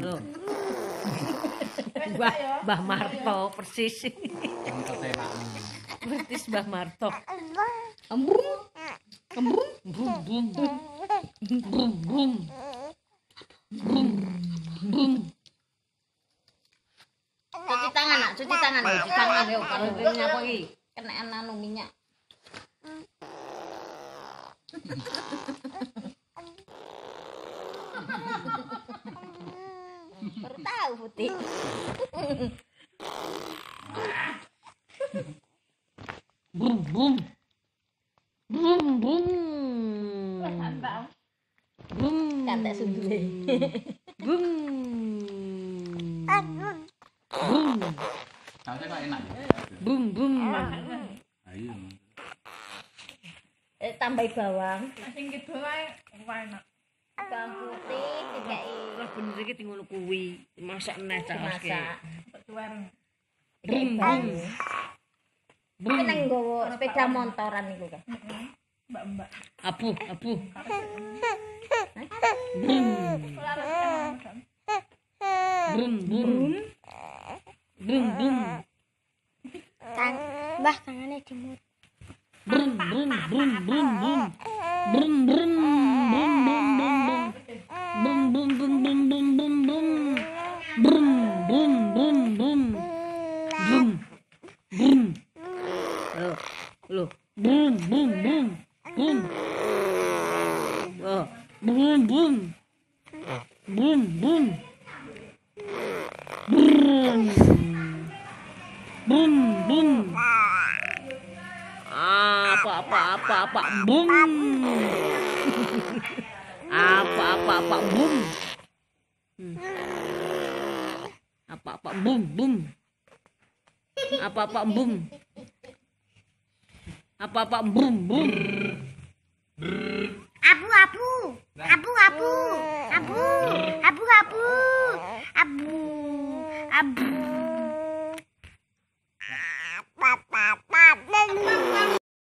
Loh. Mbah, Mbah Marto persis. Persis Mbah Marto. Embung. Embung. Bum bum. Bum bum. Bum bum. Cuci tangan, nak. Cuci tangan. Cuci tangan, yuk. Kalau minyak apa iki? Kena anu minyak. Baru tahu putih. Bum bum. Bum bum. Bum. Kata sundule. Bum. Bum. Enak. Bum bum. Ayo. Eh, tambahi bawang. Sing kidul ae enak. Bawang putih bener iki ting ngono kuwi. Masak neh cah Mas. Masak. Rung. Rung. Nang nggowo sepeda montoran niku, Kak. Mbak-mbak. Abu, abu. Rung. Rung, rung. Rung, rung. Tang, mbah tangane dimut. Rung, rung, rung, rung, rung. Brum. Brum. Oh, brum brum. Brum brum. Brum. Brum brum. Apa apa apa apa bum. Apa apa apa. Hmm. Apa apa bum bum. Apa apa bum. Apa apa bum bum. Abu, abu. Abu, abu. Abu. Abu, abu. Abu. Abu.